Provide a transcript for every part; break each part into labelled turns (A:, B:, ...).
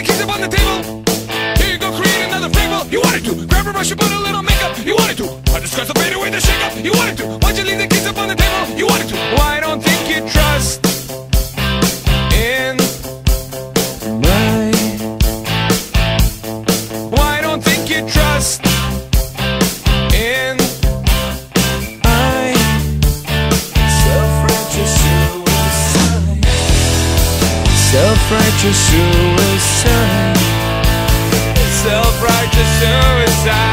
A: the keys up on the table. Here you go, create another fable. You wanted to grab a brush and put a little makeup. You wanted to. I just got the baby with the shake up. You wanted to. Why'd you leave the
B: Self-righteous suicide. Self-righteous suicide.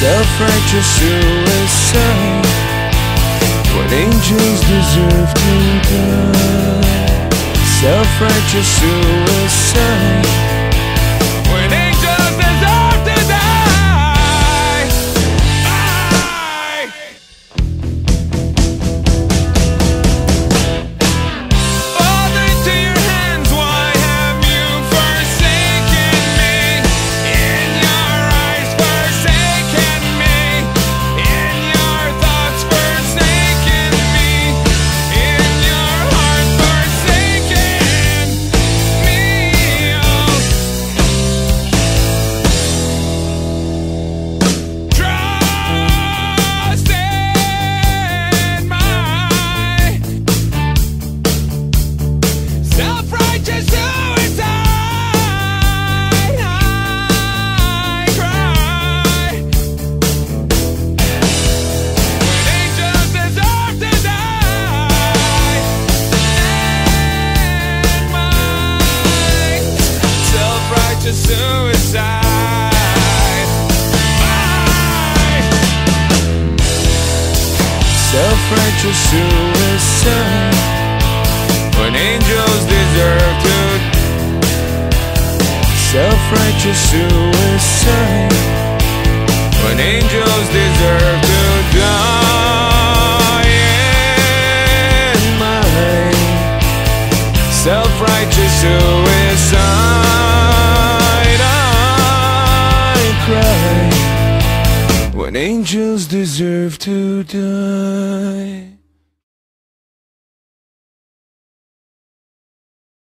A: self-righteous suicide. What angels deserve to die. Self-righteous suicide. French
B: or suicide.
A: When angels deserve to Self-righteous suicide.
B: deserve to die.